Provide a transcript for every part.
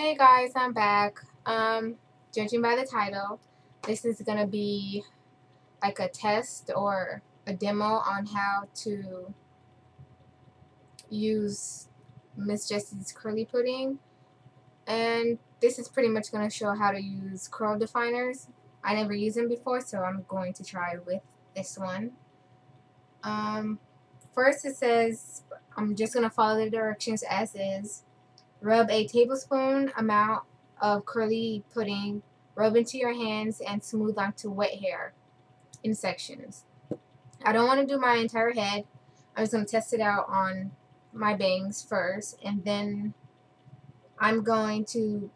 Hey guys, I'm back. Um, judging by the title, this is gonna be like a test or a demo on how to use Miss Jessie's curly pudding. And this is pretty much gonna show how to use curl definers. I never used them before, so I'm going to try with this one. Um, first it says, I'm just gonna follow the directions as is Rub a tablespoon amount of curly pudding, rub into your hands, and smooth onto wet hair in sections. I don't want to do my entire head. I'm just going to test it out on my bangs first, and then I'm going to,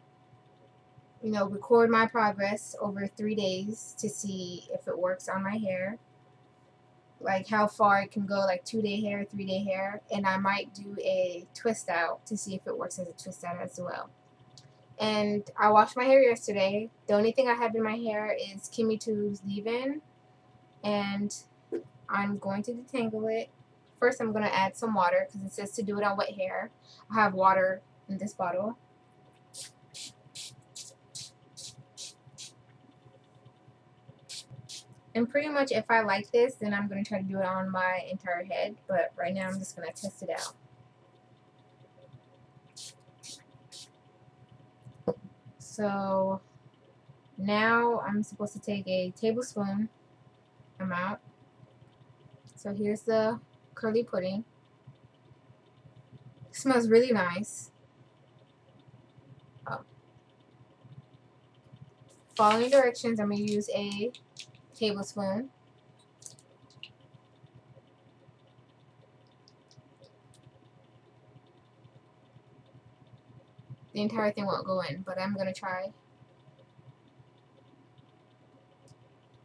you know, record my progress over three days to see if it works on my hair like how far it can go, like two day hair, three day hair, and I might do a twist out to see if it works as a twist out as well. And I washed my hair yesterday. The only thing I have in my hair is Kimmy Two's leave-in, and I'm going to detangle it. First, I'm going to add some water because it says to do it on wet hair. I have water in this bottle. And pretty much if I like this, then I'm going to try to do it on my entire head. But right now I'm just going to test it out. So now I'm supposed to take a tablespoon amount. So here's the curly pudding. It smells really nice. Oh. Following directions, I'm going to use a tablespoon. The entire thing won't go in, but I'm going to try.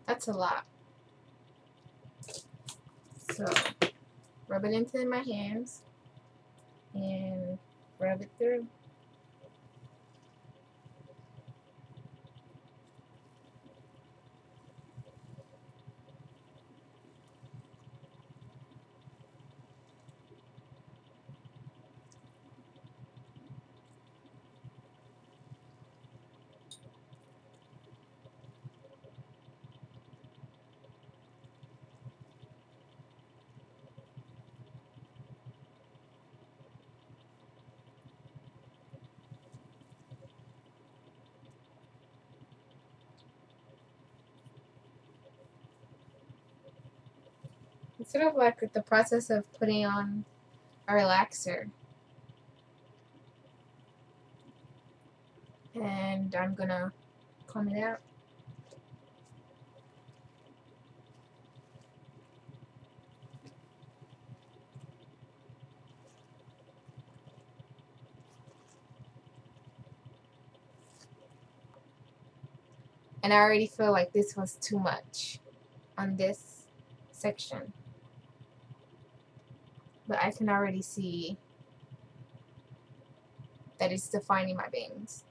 That's a lot. So, rub it into my hands and rub it through. It's sort of like the process of putting on a relaxer. And I'm gonna comb it out. And I already feel like this was too much on this section but I can already see that it's defining my bangs.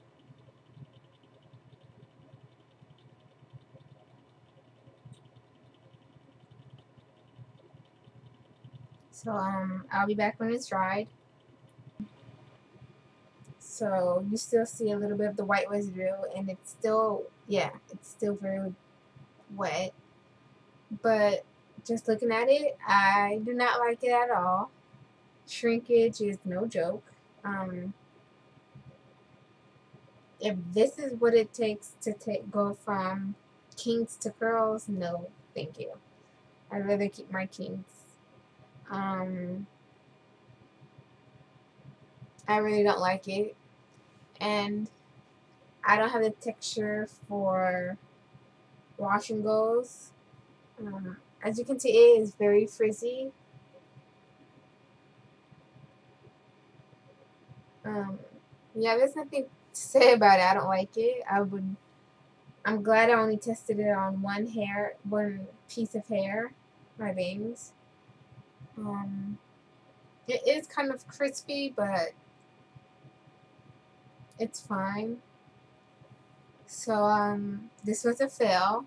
So um, I'll be back when it's dried. So you still see a little bit of the white residue and it's still, yeah, it's still very wet. But just looking at it, I do not like it at all. Shrinkage is no joke. Um, if this is what it takes to take go from kinks to curls, no, thank you. I'd rather keep my kinks. Um, I really don't like it. And I don't have the texture for wash and. Um, as you can see, it is very frizzy. Um, yeah, there's nothing to say about it. I don't like it. I would. I'm glad I only tested it on one hair, one piece of hair, my bangs. Um, it is kind of crispy, but it's fine. So um, this was a fail.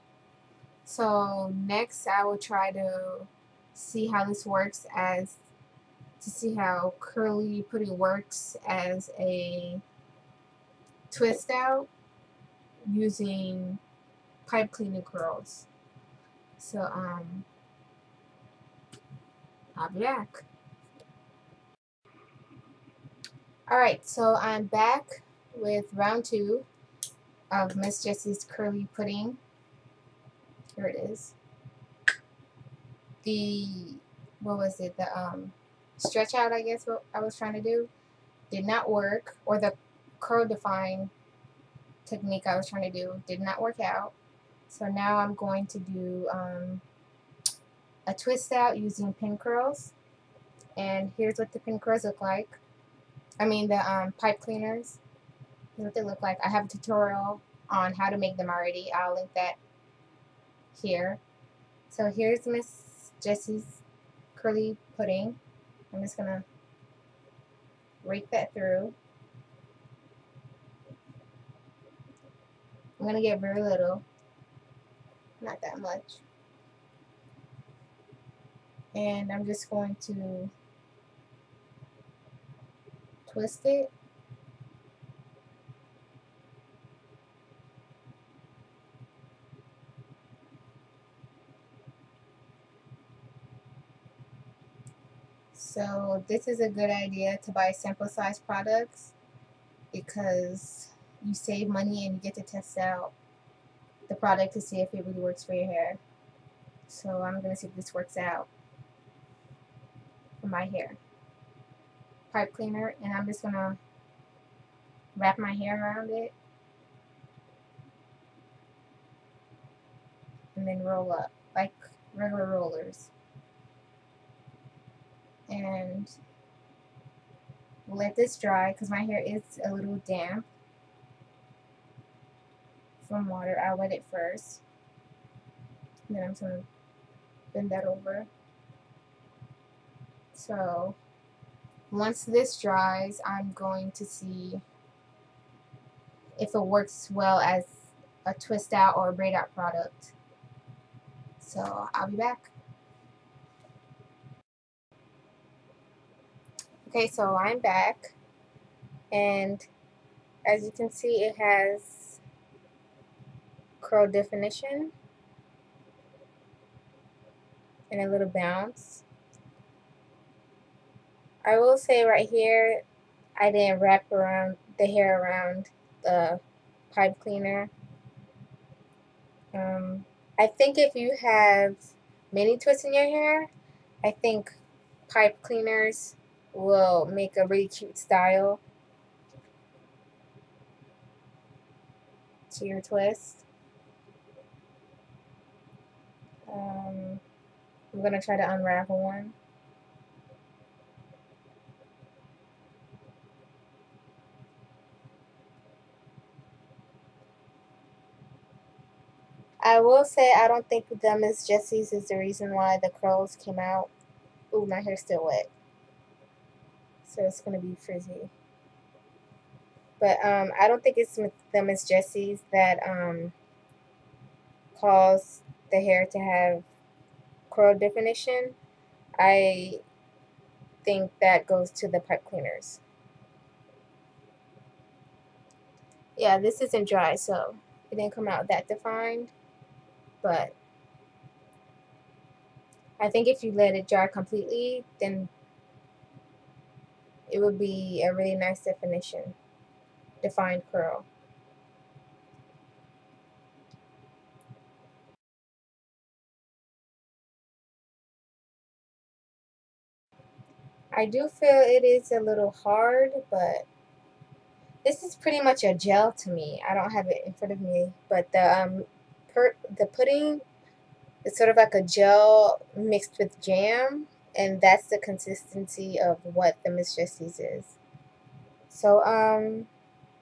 So next I will try to see how this works as to see how curly pudding works as a twist out using pipe cleaning curls. So, um, I'll be back. Alright, so I'm back with round two of Miss Jessie's Curly Pudding. Here it is. The, what was it, the um, stretch out, I guess, what I was trying to do, did not work, or the curl define technique I was trying to do did not work out. So now I'm going to do um, a twist out using pin curls. And here's what the pin curls look like. I mean the um, pipe cleaners. Here's what they look like. I have a tutorial on how to make them already. I'll link that here. So here's Miss Jessie's curly pudding. I'm just going to rake that through. I'm going to get very little. Not that much. And I'm just going to twist it. So this is a good idea to buy sample size products because you save money and you get to test out the product to see if it really works for your hair. So I'm going to see if this works out for my hair. Pipe cleaner and I'm just going to wrap my hair around it and then roll up like regular rollers and let this dry because my hair is a little damp from water. I'll wet it first. And then I'm going to bend that over. So once this dries, I'm going to see if it works well as a twist out or a braid out product. So I'll be back. Okay, so I'm back and as you can see it has curl definition and a little bounce. I will say right here I didn't wrap around the hair around the pipe cleaner. Um, I think if you have mini twists in your hair, I think pipe cleaners will make a really cute style to your twist. Um, I'm going to try to unravel one. I will say I don't think the Miss Jessie's is the reason why the curls came out. Ooh, my hair's still wet so it's going to be frizzy. But um, I don't think it's the Miss Jessie's that um, cause the hair to have curl definition. I think that goes to the pipe cleaners. Yeah, this isn't dry, so it didn't come out that defined. But I think if you let it dry completely, then it would be a really nice definition, defined curl. I do feel it is a little hard, but this is pretty much a gel to me. I don't have it in front of me, but the um, per the pudding is sort of like a gel mixed with jam and that's the consistency of what the Miss Jessie's is. So, um,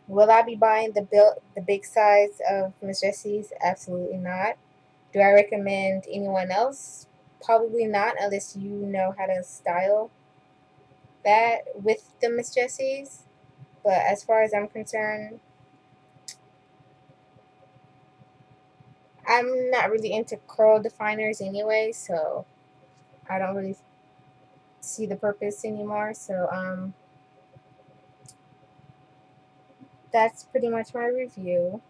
will I be buying the build the big size of Miss Jessie's? Absolutely not. Do I recommend anyone else? Probably not, unless you know how to style that with the Miss Jessie's. But as far as I'm concerned, I'm not really into curl definers anyway, so I don't really see the purpose anymore. So, um, that's pretty much my review.